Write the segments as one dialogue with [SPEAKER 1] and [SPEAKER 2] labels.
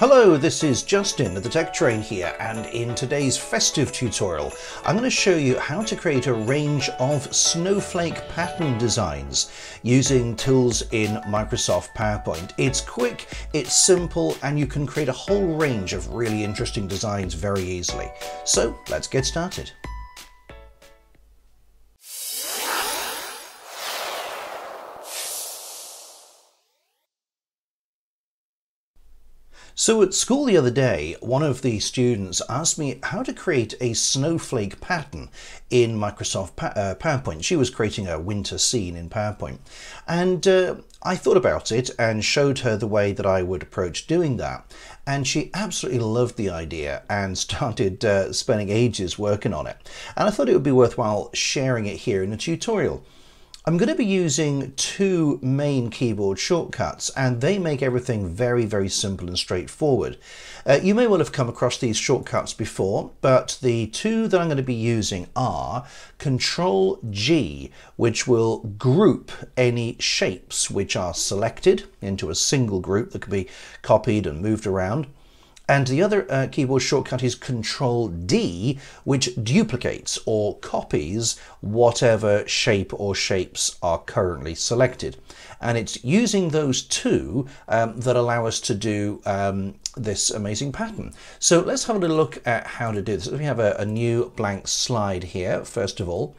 [SPEAKER 1] Hello, this is Justin at the Tech Train here, and in today's festive tutorial, I'm going to show you how to create a range of snowflake pattern designs using tools in Microsoft PowerPoint. It's quick, it's simple, and you can create a whole range of really interesting designs very easily. So let's get started. So at school the other day, one of the students asked me how to create a snowflake pattern in Microsoft uh, PowerPoint. She was creating a winter scene in PowerPoint. And uh, I thought about it and showed her the way that I would approach doing that. And she absolutely loved the idea and started uh, spending ages working on it. And I thought it would be worthwhile sharing it here in the tutorial. I'm going to be using two main keyboard shortcuts and they make everything very, very simple and straightforward. Uh, you may well have come across these shortcuts before, but the two that I'm going to be using are Control G, which will group any shapes which are selected into a single group that can be copied and moved around. And the other uh, keyboard shortcut is Control D, which duplicates or copies whatever shape or shapes are currently selected. And it's using those two um, that allow us to do um, this amazing pattern. So let's have a little look at how to do this. We have a, a new blank slide here, first of all.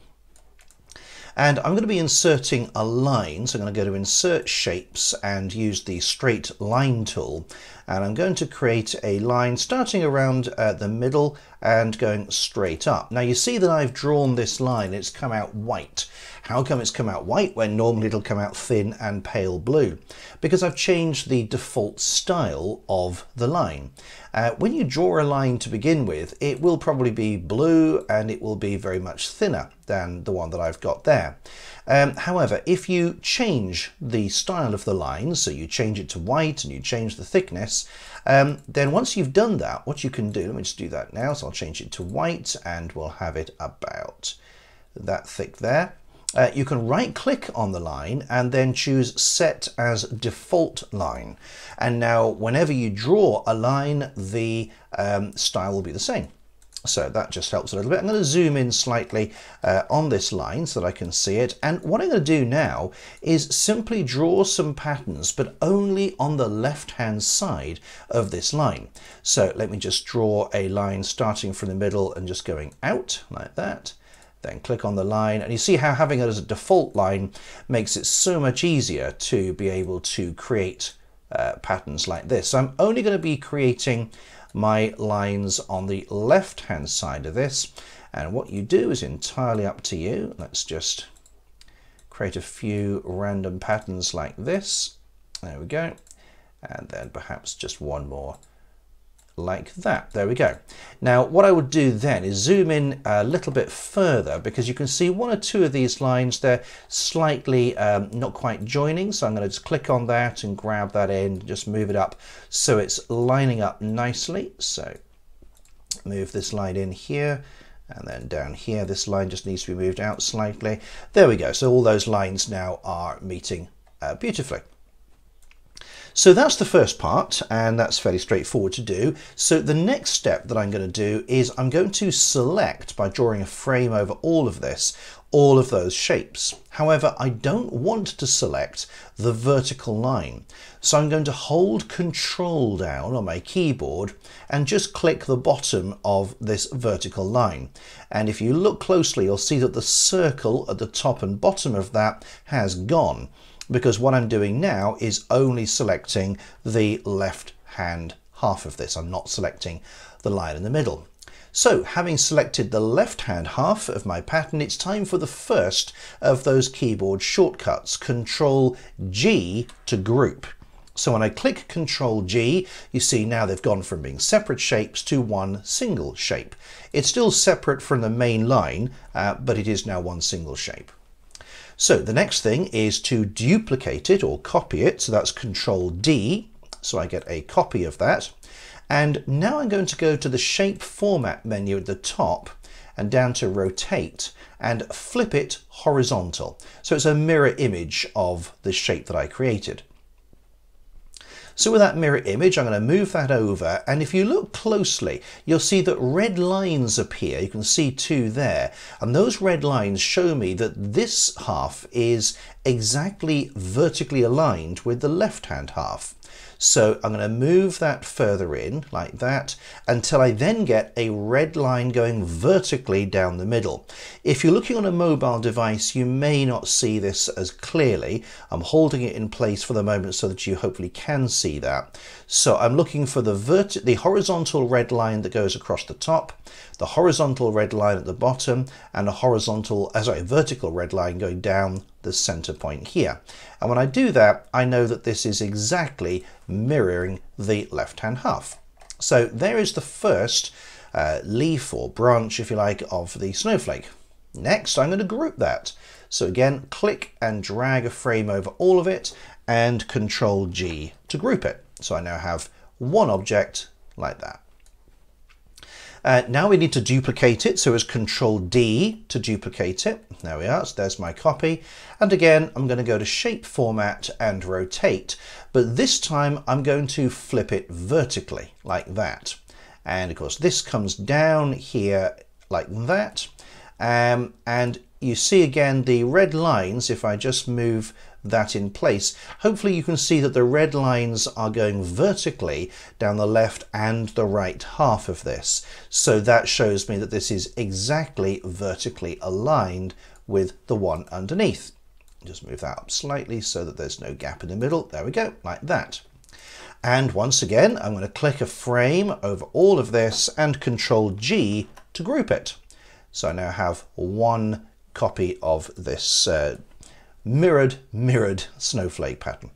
[SPEAKER 1] And I'm going to be inserting a line. So I'm going to go to Insert Shapes and use the Straight Line tool. And I'm going to create a line starting around uh, the middle and going straight up. Now you see that I've drawn this line, it's come out white. How come it's come out white when normally it'll come out thin and pale blue? Because I've changed the default style of the line. Uh, when you draw a line to begin with, it will probably be blue and it will be very much thinner than the one that I've got there. Um, however, if you change the style of the line, so you change it to white and you change the thickness, um, then once you've done that, what you can do, let me just do that now, so I'll change it to white and we'll have it about that thick there. Uh, you can right click on the line and then choose set as default line. And now whenever you draw a line, the um, style will be the same. So that just helps a little bit. I'm going to zoom in slightly uh, on this line so that I can see it. And what I'm going to do now is simply draw some patterns, but only on the left-hand side of this line. So let me just draw a line starting from the middle and just going out like that. Then click on the line and you see how having it as a default line makes it so much easier to be able to create uh, patterns like this. So I'm only going to be creating my lines on the left hand side of this and what you do is entirely up to you. Let's just create a few random patterns like this. There we go. And then perhaps just one more like that. There we go. Now what I would do then is zoom in a little bit further because you can see one or two of these lines they're slightly um, not quite joining. So I'm going to just click on that and grab that in just move it up so it's lining up nicely. So move this line in here and then down here. This line just needs to be moved out slightly. There we go. So all those lines now are meeting uh, beautifully so that's the first part and that's fairly straightforward to do. So the next step that I'm going to do is I'm going to select by drawing a frame over all of this all of those shapes. However, I don't want to select the vertical line. So I'm going to hold control down on my keyboard and just click the bottom of this vertical line. And if you look closely, you'll see that the circle at the top and bottom of that has gone because what I'm doing now is only selecting the left hand half of this. I'm not selecting the line in the middle. So having selected the left hand half of my pattern, it's time for the first of those keyboard shortcuts, Control G to group. So when I click Control G, you see now they've gone from being separate shapes to one single shape. It's still separate from the main line, uh, but it is now one single shape. So the next thing is to duplicate it or copy it. So that's Control D. So I get a copy of that. And now I'm going to go to the shape format menu at the top and down to rotate and flip it horizontal. So it's a mirror image of the shape that I created. So with that mirror image, I'm going to move that over. And if you look closely, you'll see that red lines appear. You can see two there. And those red lines show me that this half is exactly vertically aligned with the left-hand half. So I'm going to move that further in like that until I then get a red line going vertically down the middle. If you're looking on a mobile device, you may not see this as clearly. I'm holding it in place for the moment so that you hopefully can see that. So I'm looking for the, the horizontal red line that goes across the top, the horizontal red line at the bottom, and a horizontal, uh, sorry, vertical red line going down the center point here. And when I do that, I know that this is exactly mirroring the left-hand half. So there is the first uh, leaf or branch, if you like, of the snowflake. Next, I'm going to group that. So again, click and drag a frame over all of it and Control G to group it. So I now have one object like that. Uh, now we need to duplicate it, so it's Control D to duplicate it. There we are, so there's my copy. And again, I'm going to go to Shape Format and Rotate, but this time I'm going to flip it vertically, like that. And of course, this comes down here like that. Um, and you see again the red lines, if I just move that in place. Hopefully you can see that the red lines are going vertically down the left and the right half of this. So that shows me that this is exactly vertically aligned with the one underneath. Just move that up slightly so that there's no gap in the middle. There we go, like that. And once again, I'm going to click a frame over all of this and Control G to group it. So I now have one copy of this uh, mirrored, mirrored snowflake pattern.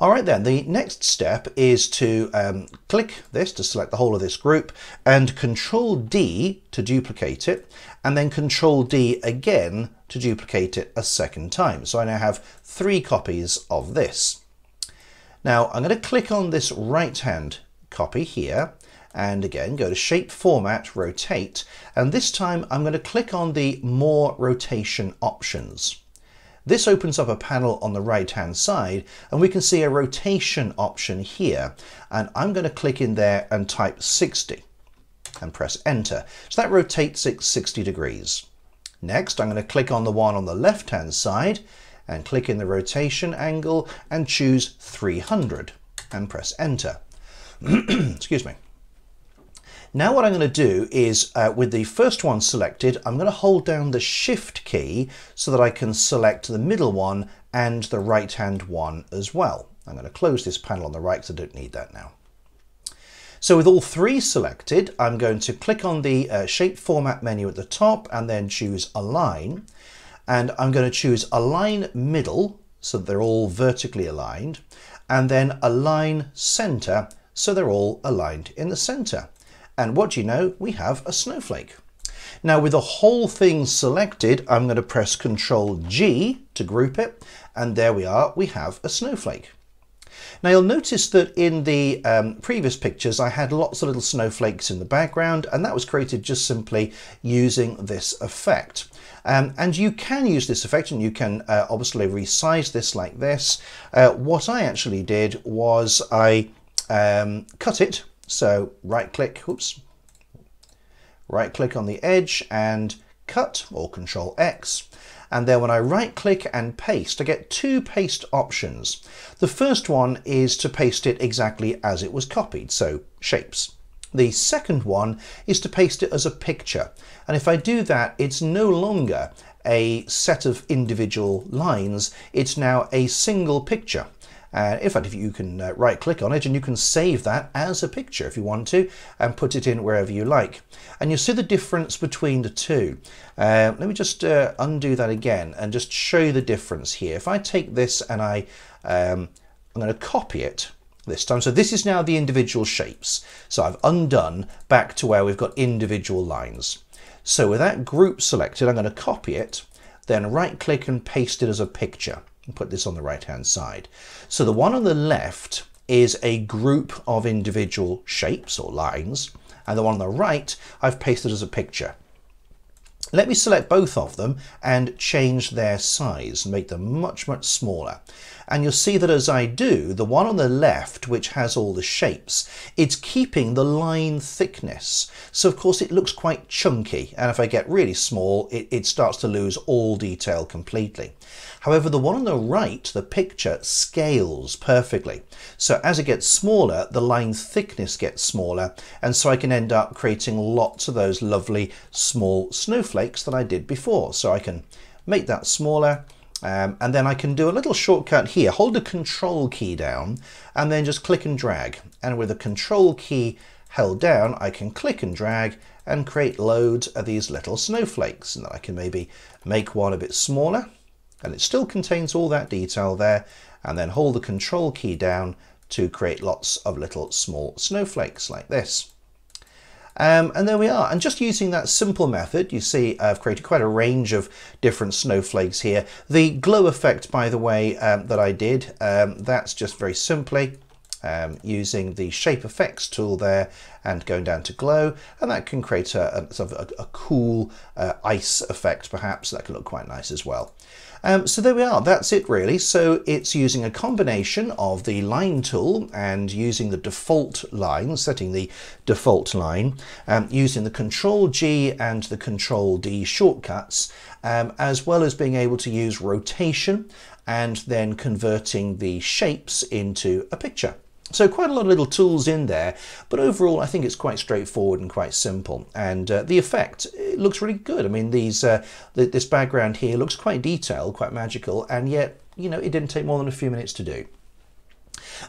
[SPEAKER 1] All right then, the next step is to um, click this to select the whole of this group and Control D to duplicate it and then Control D again to duplicate it a second time. So I now have three copies of this. Now I'm going to click on this right hand copy here and again go to shape format rotate. And this time I'm going to click on the more rotation options. This opens up a panel on the right hand side and we can see a rotation option here. And I'm going to click in there and type 60 and press enter. So that rotates it 60 degrees. Next I'm going to click on the one on the left hand side and click in the rotation angle and choose 300 and press enter. Excuse me now what I'm going to do is, uh, with the first one selected, I'm going to hold down the Shift key so that I can select the middle one and the right-hand one as well. I'm going to close this panel on the right because I don't need that now. So with all three selected, I'm going to click on the uh, Shape Format menu at the top and then choose Align. And I'm going to choose Align Middle so they're all vertically aligned, and then Align Center so they're all aligned in the center. And what do you know? We have a snowflake. Now with the whole thing selected, I'm going to press Control G to group it. And there we are, we have a snowflake. Now you'll notice that in the um, previous pictures I had lots of little snowflakes in the background and that was created just simply using this effect. Um, and you can use this effect and you can uh, obviously resize this like this. Uh, what I actually did was I um, cut it so right click, oops, right click on the edge and cut or control X. And then when I right click and paste, I get two paste options. The first one is to paste it exactly as it was copied, so shapes. The second one is to paste it as a picture. And if I do that, it's no longer a set of individual lines, it's now a single picture. Uh, in fact, if you can uh, right click on it and you can save that as a picture if you want to and put it in wherever you like. And you'll see the difference between the two. Uh, let me just uh, undo that again and just show you the difference here. If I take this and I, um, I'm going to copy it this time. So this is now the individual shapes. So I've undone back to where we've got individual lines. So with that group selected, I'm going to copy it, then right click and paste it as a picture and put this on the right hand side. So the one on the left is a group of individual shapes or lines and the one on the right I've pasted as a picture. Let me select both of them and change their size and make them much, much smaller. And you'll see that as I do, the one on the left, which has all the shapes, it's keeping the line thickness. So of course it looks quite chunky. And if I get really small, it, it starts to lose all detail completely. However, the one on the right, the picture, scales perfectly. So as it gets smaller, the line thickness gets smaller, and so I can end up creating lots of those lovely small snowflakes that I did before. So I can make that smaller, um, and then I can do a little shortcut here. Hold the control key down and then just click and drag. And with the control key held down, I can click and drag and create loads of these little snowflakes. And then I can maybe make one a bit smaller and it still contains all that detail there. And then hold the control key down to create lots of little small snowflakes like this. Um, and there we are. And just using that simple method, you see I've created quite a range of different snowflakes here. The glow effect, by the way, um, that I did, um, that's just very simply um, using the shape effects tool there and going down to glow and that can create a, a sort of a, a cool uh, ice effect perhaps that can look quite nice as well. Um, so there we are, that's it really. So it's using a combination of the line tool and using the default line, setting the default line, um, using the Control G and the Control D shortcuts, um, as well as being able to use rotation and then converting the shapes into a picture. So quite a lot of little tools in there, but overall I think it's quite straightforward and quite simple. And uh, the effect looks really good. I mean, these uh, the, this background here looks quite detailed, quite magical, and yet, you know, it didn't take more than a few minutes to do.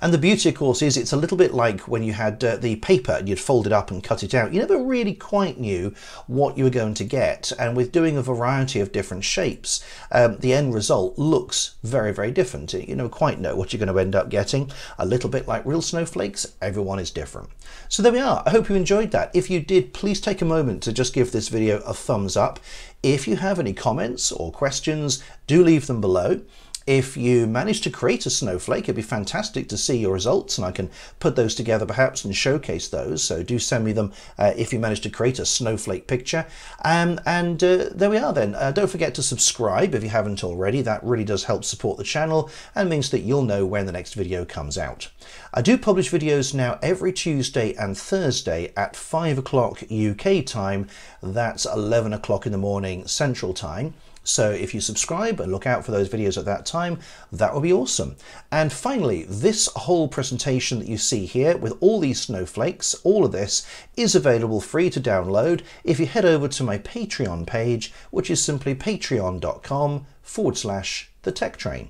[SPEAKER 1] And the beauty, of course, is it's a little bit like when you had uh, the paper and you'd fold it up and cut it out. You never really quite knew what you were going to get. And with doing a variety of different shapes, um, the end result looks very, very different. You never quite know what you're going to end up getting. A little bit like real snowflakes, everyone is different. So there we are. I hope you enjoyed that. If you did, please take a moment to just give this video a thumbs up. If you have any comments or questions, do leave them below. If you manage to create a snowflake, it'd be fantastic to see your results and I can put those together perhaps and showcase those. So do send me them uh, if you manage to create a snowflake picture. Um, and uh, there we are then. Uh, don't forget to subscribe if you haven't already. That really does help support the channel and means that you'll know when the next video comes out. I do publish videos now every Tuesday and Thursday at 5 o'clock UK time. That's 11 o'clock in the morning Central Time. So if you subscribe and look out for those videos at that time, that would be awesome. And finally, this whole presentation that you see here with all these snowflakes, all of this is available free to download if you head over to my Patreon page, which is simply patreon.com forward slash the tech train.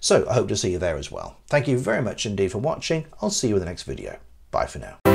[SPEAKER 1] So I hope to see you there as well. Thank you very much indeed for watching. I'll see you in the next video. Bye for now.